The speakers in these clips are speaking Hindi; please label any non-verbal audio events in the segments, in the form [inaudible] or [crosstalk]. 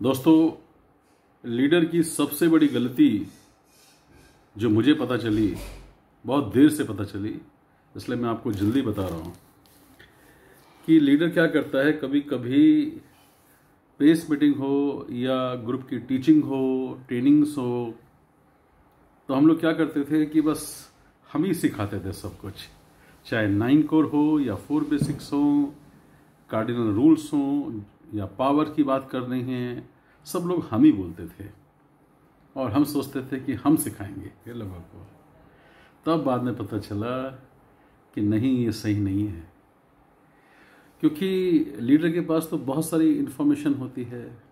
दोस्तों, लीडर की सबसे बड़ी गलती जो मुझे पता चली, बहुत देर से पता चली, इसलिए मैं आपको जल्दी बता रहा हूँ कि लीडर क्या करता है कभी कभी पेस मीटिंग हो या ग्रुप की टीचिंग हो, ट्रेनिंग्स हो तो हम लोग क्या करते थे कि बस हम ही सिखाते थे सब कुछ। चाहे नाइन कोर हो या फोर बेसिक्स हो, कार्डिनल रूल्स हो या पावर की बात कर करनी है, सब लोग हम ही बोलते थे। और हम सोचते थे कि हम सिखाएँगे। ये लोगों को। तब बाद में पता चला कि नहीं, ये सही नहीं है। क्योंकि लीडर के पास तो बहुत सारी इन्फॉर्मेशन होती है।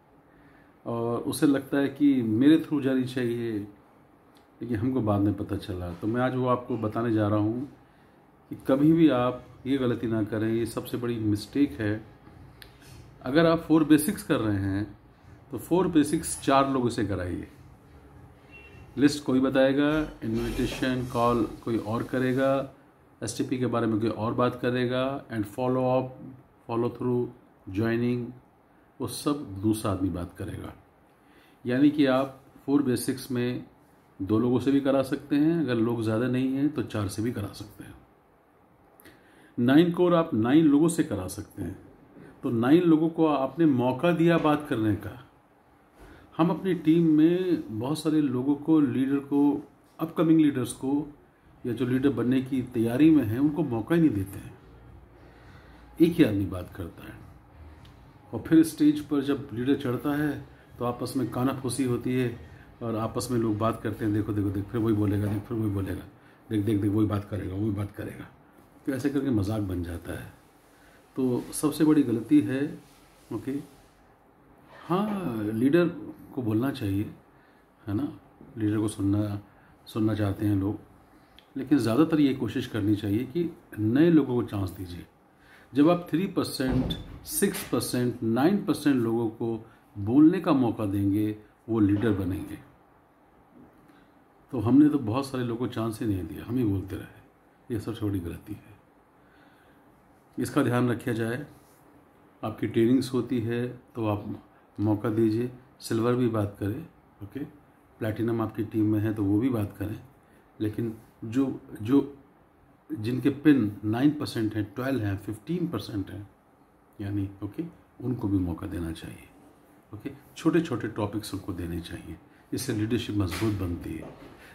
और उसे लगता है कि मेरे थ्रू जानी चाहिए। लेकिन हमको बाद में पता चला। तो मैं आज वो आपको बताने जा रहा हूँ कि कभी भी आप ये गलती ना करें। ये सबसे बड़ी मिस्टेक है। अगर आप फोर बेसिक्स कर रहे हैं तो फोर बेसिक्स चार लोगों से कराइए। लिस्ट कोई बताएगा इनविटेशन कॉल कोई और करेगा एसटीपी के बारे में कोई और बात करेगा and follow up follow through joining वो सब दूसरा आदमी बात करेगा। यानी कि आप फोर बेसिक्स में दो लोगों से भी करा सकते हैं, अगर लोग ज़्यादा नहीं हैं तो चार से भी करा सकते हैं। नाइन कोर आप नाइन लोगों से करा सकते हैं। तो नाइन लोगों को आपने मौका दिया बात करने का। हम अपनी टीम में बहुत सारे लोगों को, लीडर को अपकमिंग लीडर्स को, या जो लीडर बनने की तैयारी में हैं, उनको मौका ही नहीं देते हैं। एक ही आदमी बात करता है। और फिर स्टेज पर जब लीडर चढ़ता है तो आपस में काना फूसी होती है, और आपस में लोग बात करते हैं, देखो देखो, देख, फिर वही बोलेगा, देख, फिर वही बोलेगा, देख देख देख, वही बात करेगा, वही बात करेगा। तो ऐसे करके मज़ाक बन जाता है। तो सबसे बड़ी गलती है, ओके? हाँ लीडर को बोलना चाहिए, है ना? लीडर को सुनना सुनना चाहते हैं लोग। लेकिन ज़्यादातर ये कोशिश करनी चाहिए कि नए लोगों को चांस दीजिए। जब आप three percent six percent nine percent लोगों को बोलने का मौका देंगे, वो लीडर बनेंगे। तो हमने तो बहुत सारे लोगों को चांस ही नहीं दिया, हम ही बोलते रहे। ये सबसे बड़ी गलती है। इसका ध्यान रखा जाए। आपकी ट्रेनिंग्स होती है तो आप मौका दीजिए। सिल्वर भी बात करें ओके प्लैटिनम आपकी टीम में है तो वो भी बात करें। लेकिन जो जो जिनके पिन नाइन परसेंट हैं ट्वेल्व हैं फिफ्टीन परसेंट हैं, यानी ओके उनको भी मौका देना चाहिए ओके छोटे छोटे टॉपिक्स उनको देने चाहिए। इससे लीडरशिप मज़बूत बनती है।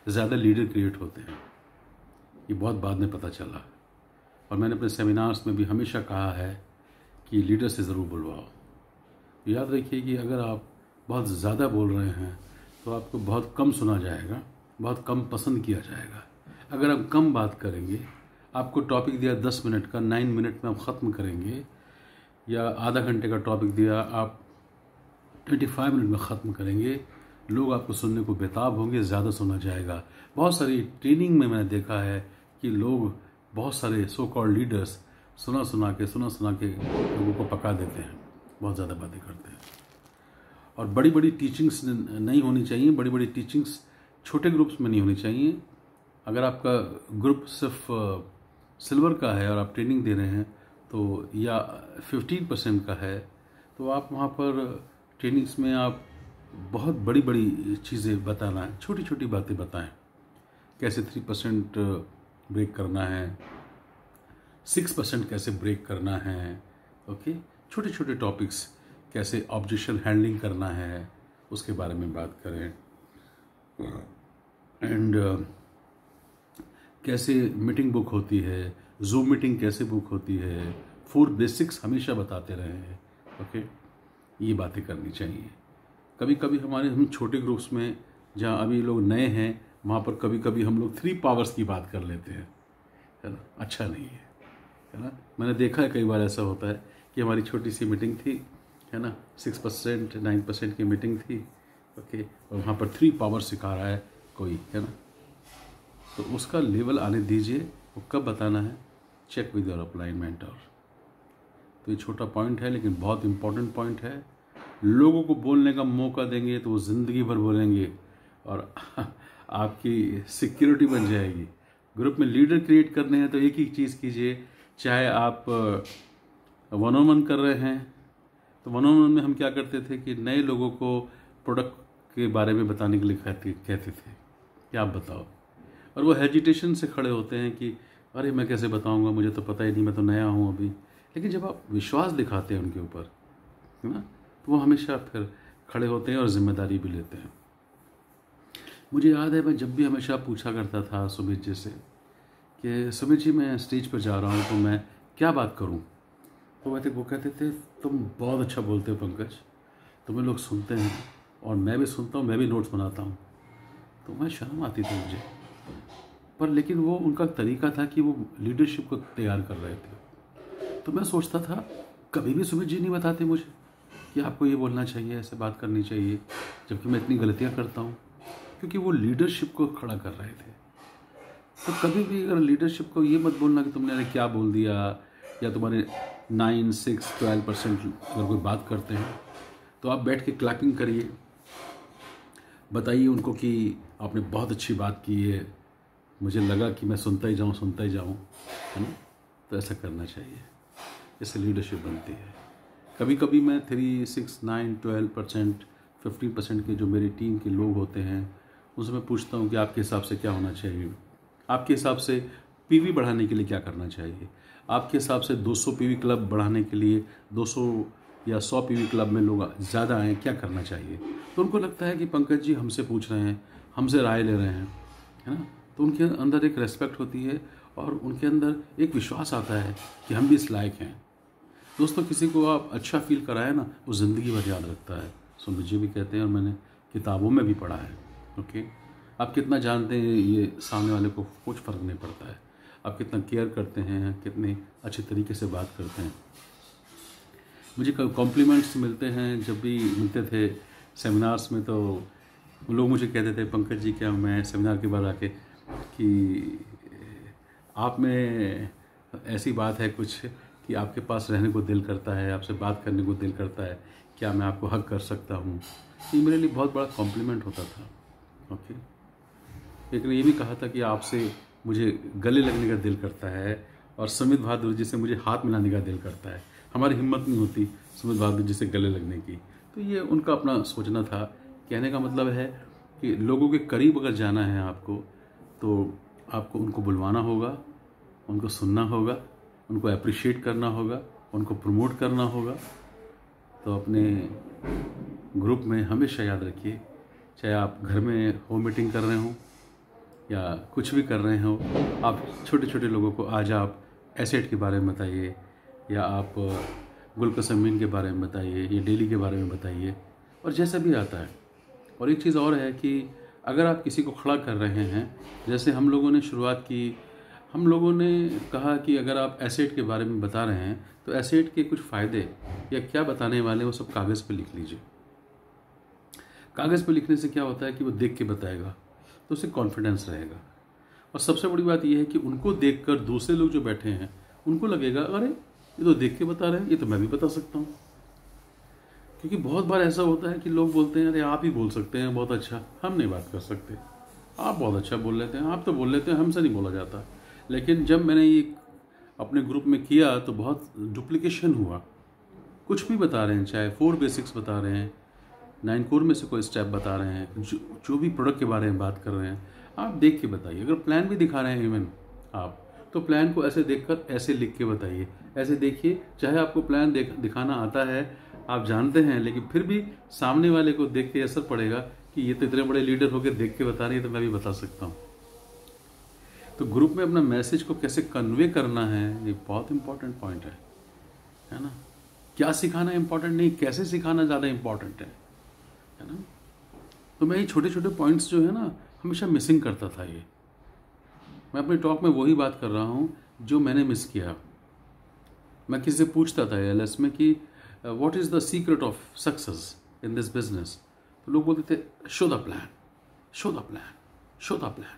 ज़्यादा लीडर क्रिएट होते हैं। ये बहुत बाद में पता चला। और मैंने अपने सेमिनार्स में भी हमेशा कहा है कि लीडर से ज़रूर बुलवाओ। याद रखिए कि अगर आप बहुत ज़्यादा बोल रहे हैं तो आपको बहुत कम सुना जाएगा, बहुत कम पसंद किया जाएगा। अगर आप कम बात करेंगे, आपको टॉपिक दिया दस मिनट का नाइन मिनट में आप ख़त्म करेंगे, या आधा घंटे का टॉपिक दिया आप ट्वेंटी फाइव मिनट में ख़त्म करेंगे, लोग आपको सुनने को बेताब होंगे, ज़्यादा सुना जाएगा। बहुत सारी ट्रेनिंग में मैंने देखा है कि लोग बहुत सारे सो कॉल्ड लीडर्स सुना सुना के, सुना सुना के लोगों को पका देते हैं, बहुत ज़्यादा बातें करते हैं। और बड़ी बड़ी टीचिंग्स नहीं होनी चाहिए बड़ी बड़ी टीचिंग्स छोटे ग्रुप्स में नहीं होनी चाहिए। अगर आपका ग्रुप सिर्फ़ सिल्वर का है और आप ट्रेनिंग दे रहे हैं तो या 15 परसेंट का है तो आप वहाँ पर ट्रेनिंग्स में आप बहुत बड़ी बड़ी चीज़ें बताना है छोटी छोटी बातें बताएँ। कैसे थ्री परसेंट ब्रेक करना है। सिक्स परसेंट कैसे ब्रेक करना है? ओके छोटे छोटे टॉपिक्स कैसे ऑब्जेक्शन हैंडलिंग करना है उसके बारे में बात करें। एंड uh, कैसे मीटिंग बुक होती है जूम मीटिंग कैसे बुक होती है फोर बेसिक्स हमेशा बताते रहे हैं ओके ये बातें करनी चाहिए। कभी कभी हमारे हम छोटे ग्रुप्स में जहाँ अभी लोग नए हैं वहाँ पर कभी कभी हम लोग थ्री पावर्स की बात कर लेते हैं। है ना? अच्छा नहीं है। है ना? मैंने देखा है कई बार ऐसा होता है कि हमारी छोटी सी मीटिंग थी, है ना? सिक्स परसेंट नाइन परसेंट की मीटिंग थी ओके और वहाँ पर थ्री पावर सिखा रहा है कोई, है ना? तो उसका लेवल आने दीजिए, वो कब बताना है? Check with your upline mentor तो ये छोटा पॉइंट है, लेकिन बहुत इंपॉर्टेंट पॉइंट है। लोगों को बोलने का मौका देंगे तो वो ज़िंदगी भर बोलेंगे। और [laughs] आपकी सिक्योरिटी बन जाएगी। ग्रुप में लीडर क्रिएट करने हैं तो एक ही चीज़ कीजिए, चाहे आप वन ऑन वन कर रहे हैं तो वन ऑन वन में हम क्या करते थे कि नए लोगों को प्रोडक्ट के बारे में बताने के लिए कहते कहते थे। कि आप बताओ? और वो हेजिटेशन से खड़े होते हैं कि, अरे, मैं कैसे बताऊँगा? मुझे तो पता ही नहीं, मैं तो नया हूँ अभी। लेकिन जब आप विश्वास दिखाते हैं उनके ऊपर, है ना? तो वो हमेशा फिर खड़े होते हैं और ज़िम्मेदारी भी लेते हैं। मुझे याद है, मैं जब भी हमेशा पूछा करता था सुमित जी से कि, सुमित जी, मैं स्टेज पर जा रहा हूँ तो मैं क्या बात करूँ? तो वह वो कहते थे, तुम बहुत अच्छा बोलते हो, पंकज। तुम्हें लोग सुनते हैं और मैं भी सुनता हूँ, मैं भी नोट्स बनाता हूँ। तो मैं शर्म आती थी मुझे। पर लेकिन वो, उनका तरीका था कि वो लीडरशिप को तैयार कर रहे थे। तो मैं सोचता था, कभी भी सुमित जी नहीं बताते मुझे कि आपको ये बोलना चाहिए, ऐसे बात करनी चाहिए, जबकि मैं इतनी गलतियाँ करता हूँ। क्योंकि वो लीडरशिप को खड़ा कर रहे थे। तो कभी भी अगर लीडरशिप को ये मत बोलना कि तुमने अरे क्या बोल दिया, या तुम्हारे नाइन सिक्स ट्वेल्व परसेंट अगर कोई बात करते हैं तो आप बैठ के क्लैपिंग करिए। बताइए उनको कि आपने बहुत अच्छी बात की है। मुझे लगा कि मैं सुनता ही जाऊँ, सुनता ही जाऊँ, है ना? तो ऐसा करना चाहिए। इससे लीडरशिप बनती है। कभी कभी मैं three six nine twelve percent fifty percent के जो मेरी टीम के लोग होते हैं उनसे मैं पूछता हूँ कि आपके हिसाब से क्या होना चाहिए? आपके हिसाब से पीवी बढ़ाने के लिए क्या करना चाहिए? आपके हिसाब से 200 पीवी क्लब बढ़ाने के लिए 200 या 100 पीवी क्लब में लोग ज़्यादा आएँ, क्या करना चाहिए? तो उनको लगता है कि पंकज जी हमसे पूछ रहे हैं, हमसे राय ले रहे हैं, है ना? तो उनके अंदर एक रेस्पेक्ट होती है और उनके अंदर एक विश्वास आता है कि हम भी इस लायक हैं। दोस्तों, किसी को आप अच्छा फील कराएँ ना, वो ज़िंदगी भर याद रखता है। सो मुझे भी कहते हैं और मैंने किताबों में भी पढ़ा है। ओके आप कितना जानते हैं ये सामने वाले को कुछ फ़र्क नहीं पड़ता है। आप कितना केयर करते हैं, कितने अच्छे तरीके से बात करते हैं। मुझे कॉम्प्लीमेंट्स मिलते हैं, जब भी मिलते थे सेमिनार्स में तो लोग मुझे कहते थे, पंकज जी, क्या मैं सेमिनार के बाद आके कि, आप में ऐसी बात है कुछ कि आपके पास रहने को दिल करता है, आपसे बात करने को दिल करता है, क्या मैं आपको हक कर सकता हूँ? ये मेरे लिए बहुत बड़ा कॉम्प्लीमेंट होता था। ओके लेकिन ये भी कहा था कि आपसे मुझे गले लगने का दिल करता है और सुमित बहादुर जी से मुझे हाथ मिलाने का दिल करता है। हमारी हिम्मत नहीं होती सुमित बहादुर जी से गले लगने की। तो ये उनका अपना सोचना था। कहने का मतलब है कि लोगों के करीब अगर जाना है आपको तो आपको उनको बुलवाना होगा, उनको सुनना होगा, उनको अप्रिशिएट करना होगा, उनको प्रमोट करना होगा। तो अपने ग्रुप में हमेशा याद रखिए। चाहे आप घर में होम मीटिंग कर रहे हों या कुछ भी कर रहे हो, आप छोटे छोटे लोगों को आज आप एसेट के बारे में बताइए या आप गुलकसमीन के बारे में बताइए या डेली के बारे में बताइए और जैसा भी आता है। और एक चीज़ और है कि अगर आप किसी को खड़ा कर रहे हैं, जैसे हम लोगों ने शुरुआत की, हम लोगों ने कहा कि अगर आप एसेट के बारे में बता रहे हैं तो एसेट के कुछ फ़ायदे या क्या बताने वाले वो सब कागज़ पर लिख लीजिए। कागज़ पर लिखने से क्या होता है कि वो देख के बताएगा तो उसे कॉन्फिडेंस रहेगा। और सबसे बड़ी बात यह है कि उनको देखकर दूसरे लोग जो बैठे हैं, उनको लगेगा, अरे, ये तो देख के बता रहे हैं, ये तो मैं भी बता सकता हूँ। क्योंकि बहुत बार ऐसा होता है कि लोग बोलते हैं, अरे, आप ही बोल सकते हैं, बहुत अच्छा हम नहीं बात कर सकते। आप बहुत अच्छा बोल लेते हैं, आप तो बोल लेते हैं, हमसे नहीं बोला जाता। लेकिन जब मैंने ये अपने ग्रुप में किया तो बहुत डुप्लीकेशन हुआ। कुछ भी बता रहे हैं, चाहे फोर बेसिक्स बता रहे हैं नाइन कोर में से कोई स्टेप बता रहे हैं, जो जो भी प्रोडक्ट के बारे में बात कर रहे हैं, आप देख के बताइए। अगर प्लान भी दिखा रहे हैं इवन आप तो प्लान को ऐसे देखकर, ऐसे लिख के बताइए। ऐसे देखिए, चाहे आपको प्लान देख, दिखाना आता है, आप जानते हैं, लेकिन फिर भी सामने वाले को देख के असर पड़ेगा कि ये तो इतने बड़े लीडर होकर देख के बता रही है तो मैं भी बता सकता हूँ। तो ग्रुप में अपना मैसेज को कैसे कन्वे करना है, ये बहुत इंपॉर्टेंट पॉइंट है। है ना? क्या सिखाना इंपॉर्टेंट नहीं, कैसे सिखाना ज़्यादा इंपॉर्टेंट है? है ना? तो मैं ये छोटे छोटे पॉइंट्स जो है ना, हमेशा मिसिंग करता था ये। मैं अपने टॉक में वही बात कर रहा हूँ, जो मैंने मिस किया। मैं किसी से पूछता था एलएस में कि what is the secret of success in this business तो लोग बोलते थे show the plan show the plan show the plan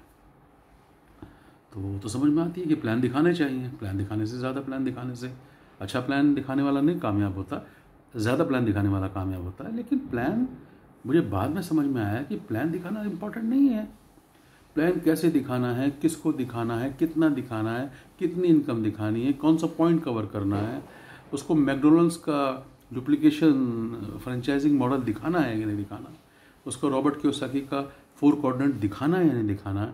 तो तो समझ में आती है कि प्लान दिखाने चाहिए। प्लान दिखाने से ज़्यादा प्लान दिखाने से। अच्छा प्लान दिखाने वाला नहीं कामयाब होता। ज़्यादा प्लान दिखाने वाला कामयाब होता है। लेकिन प्लान मुझे बाद में समझ में आया कि प्लान दिखाना इम्पोर्टेंट नहीं है। प्लान कैसे दिखाना है, किसको दिखाना है, कितना दिखाना है, कितनी इनकम दिखानी है, कौन सा पॉइंट कवर करना है, उसको मैकडोनल्ड्स का डुप्लीकेशन फ्रेंचाइजिंग मॉडल दिखाना है या नहीं दिखाना? उसको रॉबर्ट क्योसाकी का फोर कोऑर्डिनेट दिखाना है या नहीं दिखाना? है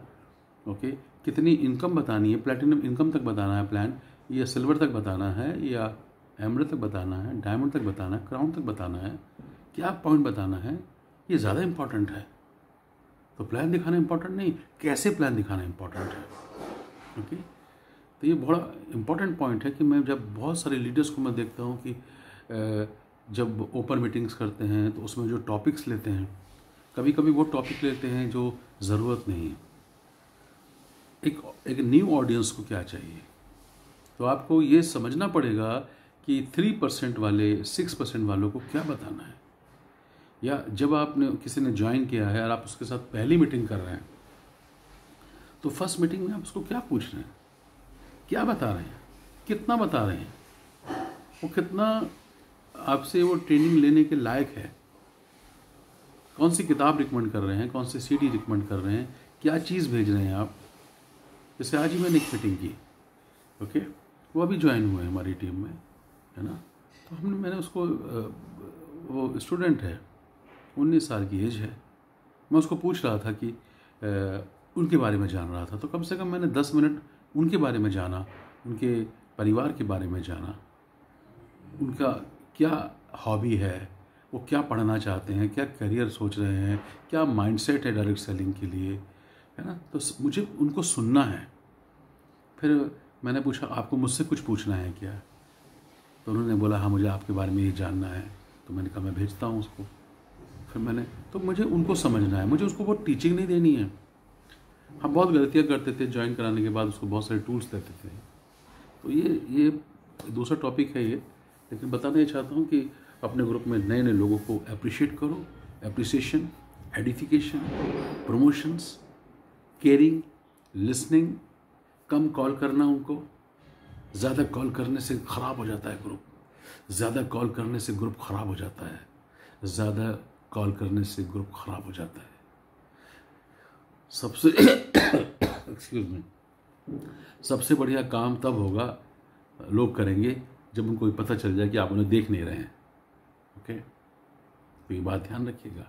ओके कितनी इनकम बतानी है प्लेटिनम इनकम तक बताना है प्लान या सिल्वर तक बताना है, या एमरल्ड तक बताना है डायमंड तक बताना है क्राउन तक बताना है, क्या पॉइंट बताना है? ये ज़्यादा इंपॉर्टेंट है। तो प्लान दिखाना इंपॉर्टेंट नहीं, कैसे प्लान दिखाना इंपॉर्टेंट है? ओके तो ये बड़ा इंपॉर्टेंट पॉइंट है कि मैं जब बहुत सारे लीडर्स को मैं देखता हूँ कि जब ओपन मीटिंग्स करते हैं तो उसमें जो टॉपिक्स लेते हैं कभी कभी वो टॉपिक लेते हैं जो ज़रूरत नहीं है। एक एक न्यू ऑडियंस को क्या चाहिए? तो आपको ये समझना पड़ेगा कि थ्री परसेंट वाले सिक्स परसेंट वालों को क्या बताना है? या जब आपने किसी ने ज्वाइन किया है और आप उसके साथ पहली मीटिंग कर रहे हैं तो फ़र्स्ट मीटिंग में आप उसको क्या पूछ रहे हैं? क्या बता रहे हैं? कितना बता रहे हैं? वो कितना आपसे वो ट्रेनिंग लेने के लायक है? कौन सी किताब रिकमेंड कर रहे हैं? कौन सी सीडी रिकमेंड कर रहे हैं? क्या चीज़ भेज रहे हैं आप? जैसे आज ही मैंने एक मीटिंग की ओके वो अभी ज्वाइन हुए हैं हमारी टीम में, है ना? तो हमने, मैंने उसको वो स्टूडेंट है उन्नीस साल की एज है। मैं उसको पूछ रहा था कि उनके बारे में जान रहा था। तो कम से कम मैंने दस मिनट उनके बारे में जाना, उनके परिवार के बारे में जाना। उनका क्या हॉबी है? वो क्या पढ़ना चाहते हैं? क्या करियर सोच रहे हैं? क्या माइंडसेट है डायरेक्ट सेलिंग के लिए? है ना? तो मुझे उनको सुनना है। फिर मैंने पूछा, आपको मुझसे कुछ पूछना है क्या? तो उन्होंने बोला हाँ मुझे आपके बारे में ये जानना है। तो मैंने कहा, मैं भेजता हूँ उसको। फिर मैंने तो मुझे उनको समझना है, मुझे उसको बहुत टीचिंग नहीं देनी है। हम बहुत गलतियाँ करते थे ज्वाइन कराने के बाद उसको बहुत सारे टूल्स देते थे। तो ये ये दूसरा टॉपिक है ये, लेकिन बताना ये चाहता हूँ कि अपने ग्रुप में नए नए लोगों को अप्रिशिएट करो appreciation edification promotions caring listening कम कॉल करना उनको, ज़्यादा कॉल करने से ख़राब हो जाता है ग्रुप ज़्यादा कॉल करने से ग्रुप ख़राब हो जाता है, ज़्यादा कॉल करने से ग्रुप ख़राब हो जाता है। सबसे [coughs] एक्सक्यूज मी सबसे बढ़िया काम तब होगा, लोग करेंगे, जब उनको पता चल जाए कि आप उन्हें देख नहीं रहे हैं। ओके तो ये बात ध्यान रखिएगा।